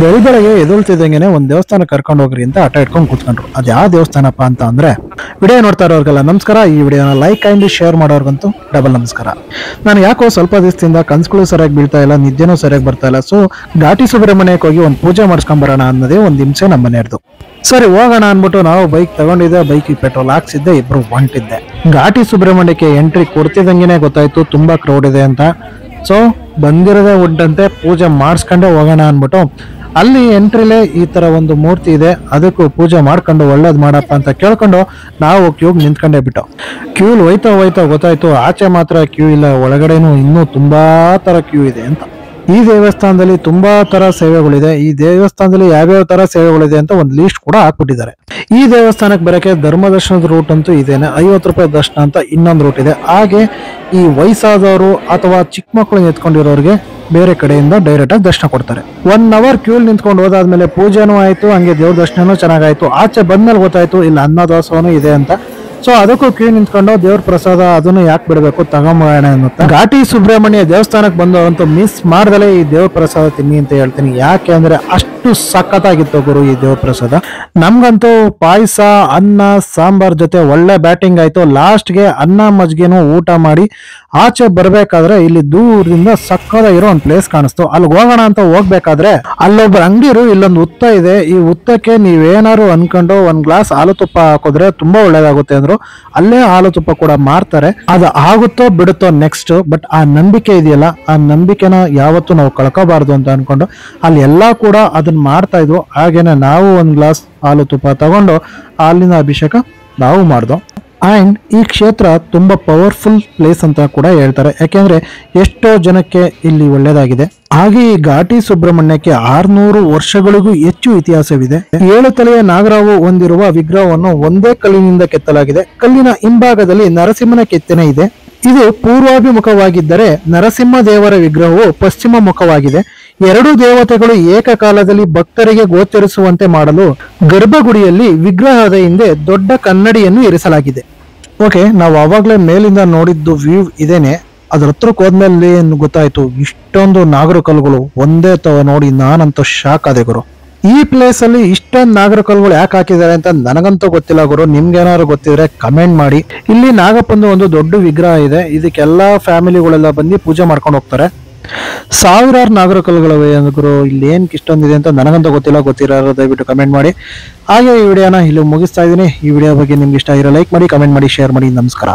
ಬೆಳಿ ಬೆಳಗ್ಗೆ ಎದುಳ್ತಿದ್ದಂಗೆ ಒಂದ್ ದೇವಸ್ಥಾನ ಕರ್ಕೊಂಡು ಹೋಗ್ರಿ ಅಂತ ಆಟ ಇಟ್ಕೊಂಡು ಕೂತ್ಕೊಂಡ್ರು. ಅದ್ ಯಾವ ದೇವಸ್ಥಾನಪ್ಪ ಅಂತ ಅಂದ್ರೆ ವಿಡಿಯೋ ನೋಡ್ತಾ ಇರೋರ್ಗೆಲ್ಲ ನಮಸ್ಕಾರ. ಈ ವಿಡಿಯೋನ ಲೈಕ್ ಅಂಡ್ ಶೇರ್ ಮಾಡೋರ್ಗಂತೂ ಡಬಲ್ ನಮಸ್ಕಾರ. ನಾನು ಯಾಕೋ ಸ್ವಲ್ಪ ದಿವಸದಿಂದ ಕನ್ಸುಗಳು ಸರಿಯಾಗಿ ಬೀಳ್ತಾ ಇಲ್ಲ, ನಿದ್ದೆನೂ ಸರಿಯಾಗಿ ಬರ್ತಾ ಇಲ್ಲ. ಸೊ ಘಾಟಿ ಸುಬ್ರಹ್ಮಣ್ಯಕ್ಕೆ ಹೋಗಿ ಒಂದು ಪೂಜೆ ಮಾಡಿಸ್ಕೊಂಬರೋಣ ಅನ್ನೋದೇ ಒಂದು ಹಿಂಸೆ ನಮ್ಮ ಮನೆಯವ್ರದ್ದು ಸರಿ, ಹೋಗೋಣ ಅಂದ್ಬಿಟ್ಟು ನಾವು ಬೈಕ್ ತಗೊಂಡಿದ್ದೆ ಬೈಕಿಗೆ ಪೆಟ್ರೋಲ್ ಹಾಕ್ಸಿದ್ದೆ, ಇಬ್ರು ಹೊಂಟಿದ್ದೆ. ಘಾಟಿ ಸುಬ್ರಹ್ಮಣ್ಯಕ್ಕೆ ಎಂಟ್ರಿ ಕೊಡ್ತಿದ್ದಂಗೆನೆ ಗೊತ್ತಾಯ್ತು, ತುಂಬಾ ಕ್ರೌಡ್ ಇದೆ ಅಂತ. ಸೊ ಬಂದಿರೋದೇ ಉಂಟಂತೆ, ಪೂಜೆ ಮಾಡಿಸ್ಕೊಂಡೆ ಹೋಗೋಣ ಅನ್ಬಿಟ್ಟು ಅಲ್ಲಿ ಎಂಟ್ರಿಲೇ ಈ ತರ ಒಂದು ಮೂರ್ತಿ ಇದೆ. ಅದಕ್ಕೂ ಪೂಜೆ ಮಾಡ್ಕೊಂಡು ಒಳ್ಳೇದ್ ಮಾಡಪ್ಪ ಅಂತ ಕೇಳ್ಕೊಂಡು ನಾವು ಕ್ಯೂಗ್ ನಿಂತ್ಕೊಂಡೇ ಬಿಟ್ಟು. ಕ್ಯೂಲ್ ಹೋಯ್ತಾ ಹೋಯ್ತಾ ಗೊತ್ತಾಯ್ತು, ಆಚೆ ಮಾತ್ರ ಕ್ಯೂ ಇಲ್ಲ, ಒಳಗಡೆನೂ ಇನ್ನೂ ತುಂಬಾ ತರ ಕ್ಯೂ ಇದೆ ಅಂತ. ಈ ದೇವಸ್ಥಾನದಲ್ಲಿ ತುಂಬಾ ತರ ಸೇವೆಗಳಿದೆ. ಈ ದೇವಸ್ಥಾನದಲ್ಲಿ ಯಾವ್ಯಾವ ತರ ಸೇವೆಗಳಿದೆ ಅಂತ ಒಂದು ಲಿಸ್ಟ್ ಕೂಡ ಹಾಕ್ಬಿಟ್ಟಿದ್ದಾರೆ. ಈ ದೇವಸ್ಥಾನಕ್ಕೆ ಬರೋಕೆ ಧರ್ಮದರ್ಶನದ ರೂಟ್ ಅಂತೂ ಇದೇನೆ. ಐವತ್ತು ರೂಪಾಯಿ ದರ್ಶನ ಅಂತ ಇನ್ನೊಂದು ರೂಟ್ ಇದೆ. ಹಾಗೆ ಈ ವಯಸ್ಸಾದವರು ಅಥವಾ ಚಿಕ್ಕ ಮಕ್ಕಳು ನಿಂತ್ಕೊಂಡಿರೋರಿಗೆ ಬೇರೆ ಕಡೆಯಿಂದ ಡೈರೆಕ್ಟ್ ಆಗಿ ದರ್ಶನ ಕೊಡ್ತಾರೆ. ಒನ್ ಅವರ್ ಕ್ಯೂಲ್ ನಿಂತ್ಕೊಂಡು ಹೋದಾದ್ಮೇಲೆ ಪೂಜೆನೂ ಆಯ್ತು, ಹಂಗೆ ದೇವ್ರ ದರ್ಶನನೂ ಚೆನ್ನಾಗಾಯ್ತು. ಆಚೆ ಬಂದ್ಮೇಲೆ ಗೊತ್ತಾಯ್ತು, ಇಲ್ಲಿ ಅನ್ನದಾಸವನು ಇದೆ ಅಂತ. ಸೊ ಅದಕ್ಕೂ ಕ್ಯೂ ನಿಂತ್ಕೊಂಡು ದೇವ್ರ ಪ್ರಸಾದ ಅದನ್ನು ಯಾಕೆ ಬಿಡಬೇಕು? ತಗೊಂಬೋಣ ಅನ್ನುತ್ತೆ? ಘಾಟಿ ಸುಬ್ರಹ್ಮಣ್ಯ ದೇವಸ್ಥಾನಕ್ಕೆ ಬಂದವರಂತೂ ಮಿಸ್ ಮಾಡ್ದಲೇ ಈ ದೇವ್ರ ಪ್ರಸಾದ ತಿನ್ನಿ ಅಂತ ಹೇಳ್ತೀನಿ. ಯಾಕೆ ಅಂದ್ರೆ ಅಷ್ಟು ಸಖತ್ತಾಗಿತ್ತು ಗುರು ಈ ದೇವ್ರ ಪ್ರಸಾದ. ನಮ್ಗಂತೂ ಪಾಯಸ, ಅನ್ನ, ಸಾಂಬಾರ್ ಜೊತೆ ಒಳ್ಳೆ ಬ್ಯಾಟಿಂಗ್ ಆಯ್ತು. ಲಾಸ್ಟ್ಗೆ ಅನ್ನ ಮಜ್ಗೆನೂ ಊಟ ಮಾಡಿ ಆಚೆ ಬರ್ಬೇಕಾದ್ರೆ ಇಲ್ಲಿ ದೂರದಿಂದ ಸಕ್ಕದಾಗಿರೋ ಒಂದು ಪ್ಲೇಸ್ ಕಾಣಿಸ್ತು. ಅಲ್ಲಿ ಹೋಗೋಣ ಅಂತ ಹೋಗ್ಬೇಕಾದ್ರೆ ಅಲ್ಲೊಬ್ರು ಅಂಗಡಿರು ಇಲ್ಲೊಂದು ಉತ್ತ ಇದೆ. ಈ ಉತ್ತಕ್ಕೆ ನೀವೇನಾರು ಅನ್ಕೊಂಡು ಒಂದ್ ಗ್ಲಾಸ್ ಹಾಲು ತುಪ್ಪ ಹಾಕಿದ್ರೆ ತುಂಬಾ ಒಳ್ಳೇದಾಗುತ್ತೆ ಅಂದ್ರು. ಅಲ್ಲೇ ಹಾಲು ತುಪ್ಪ ಕೂಡ ಮಾರ್ತಾರೆ. ಅದು ಆಗುತ್ತೋ ಬಿಡುತ್ತೋ ನೆಕ್ಸ್ಟ್ ಬಟ್ ಆ ನಂಬಿಕೆ ಇದೆಯಲ್ಲ, ಆ ನಂಬಿಕೆನ ಯಾವತ್ತೂ ನಾವು ಕಳ್ಕೋಬಾರ್ದು ಅಂತ ಅನ್ಕೊಂಡು ಅಲ್ಲಿ ಎಲ್ಲಾ ಕೂಡ ಅದನ್ನ ಮಾಡ್ತಾ ಇದ್ವು ಹಾಗೇನೆ ನಾವು ಒಂದ್ ಗ್ಲಾಸ್ ಹಾಲು ತುಪ್ಪ ತಗೊಂಡು ಹಾಲಿನ ಅಭಿಷೇಕ ನಾವು ಮಾಡ್ದೋ. ಅಂಡ್ ಈ ಕ್ಷೇತ್ರ ತುಂಬ ಪವರ್ಫುಲ್ ಪ್ಲೇಸ್ ಅಂತ ಕೂಡ ಹೇಳ್ತಾರೆ. ಯಾಕೆಂದರೆ ಎಷ್ಟೋ ಜನಕ್ಕೆ ಇಲ್ಲಿ ಒಳ್ಳೆಯದಾಗಿದೆ ಹಾಗೆ ಈ ಘಾಟಿ ಸುಬ್ರಹ್ಮಣ್ಯಕ್ಕೆ ಆರ್ನೂರು ವರ್ಷಗಳಿಗೂ ಹೆಚ್ಚು ಇತಿಹಾಸವಿದೆ. ಏಳು ತಲೆಯ ನಾಗರಾವು ಹೊಂದಿರುವ ವಿಗ್ರಹವನ್ನು ಒಂದೇ ಕಲ್ಲಿನಿಂದ ಕೆತ್ತಲಾಗಿದೆ. ಕಲ್ಲಿನ ಹಿಂಭಾಗದಲ್ಲಿ ನರಸಿಂಹನ ಕೆತ್ತನೆ ಇದೆ. ಇದು ಪೂರ್ವಾಭಿಮುಖವಾಗಿದ್ದರೆ ನರಸಿಂಹ ದೇವರ ವಿಗ್ರಹವು ಪಶ್ಚಿಮ ಮುಖವಾಗಿದೆ. ಎರಡೂ ದೇವತೆಗಳು ಏಕಕಾಲದಲ್ಲಿ ಭಕ್ತರಿಗೆ ಗೋಚರಿಸುವಂತೆ ಮಾಡಲು ಗರ್ಭಗುಡಿಯಲ್ಲಿ ವಿಗ್ರಹದ ಹಿಂದೆ ದೊಡ್ಡ ಕನ್ನಡಿಯನ್ನು ಇರಿಸಲಾಗಿದೆ. ಓಕೆ, ನಾವು ಆವಾಗಲೇ ಮೇಲಿಂದ ನೋಡಿದ್ದು ವ್ಯೂ ಇದೇನೆ. ಅದ್ರ ಹತ್ರಕ್ಕೆ ಹೋದ್ಮೇಲೆ ಏನು ಗೊತ್ತಾಯ್ತು? ಇಷ್ಟೊಂದು ನಾಗರ ಕಲ್ಲುಗಳು ಒಂದೇ ತವ ನೋಡಿ ನಾನಂತೂ ಶಾಕ್ ಆದೆ ಗುರು. ಈ ಪ್ಲೇಸ್ ಅಲ್ಲಿ ಇಷ್ಟೊಂದು ನಾಗರ ಕಲ್ಲುಗಳು ಯಾಕೆ ಹಾಕಿದ್ದಾರೆ ಅಂತ ನನಗಂತೂ ಗೊತ್ತಿಲ್ಲ ಗುರು. ನಿಮ್ಗೇನಾದ್ರು ಗೊತ್ತಿದ್ರೆ ಕಮೆಂಟ್ ಮಾಡಿ. ಇಲ್ಲಿ ನಾಗಪ್ಪಂದು ಒಂದು ದೊಡ್ಡ ವಿಗ್ರಹ ಇದೆ. ಇದಕ್ಕೆಲ್ಲ ಫ್ಯಾಮಿಲಿಗಳೆಲ್ಲ ಬಂದು ಪೂಜೆ ಮಾಡ್ಕೊಂಡು ಹೋಗ್ತಾರೆ. ಸಾವಿರಾರು ನಾಗರ ಕಲ್ಲುಗಳಿವೆ ಗುರು, ಇಲ್ಲಿ ಏನ್ ಇಷ್ಟೊಂದಿದೆ ಅಂತ ನನಗಂತೂ ಗೊತ್ತಿಲ್ಲ. ಗೊತ್ತಿರೋ ದಯವಿಟ್ಟು ಕಮೆಂಟ್ ಮಾಡಿ. ಹಾಗೆ ಈ ವಿಡಿಯೋನ ಇಲ್ಲಿ ಮುಗಿಸ್ತಾ ಇದ್ದೀನಿ. ಈ ವಿಡಿಯೋ ಬಗ್ಗೆ ನಿಮ್ಗೆ ಇಷ್ಟ ಆಗಿರೋ ಲೈಕ್ ಮಾಡಿ ಕಮೆಂಟ್ ಮಾಡಿ ಶೇರ್ ಮಾಡಿ. ನಮಸ್ಕಾರ.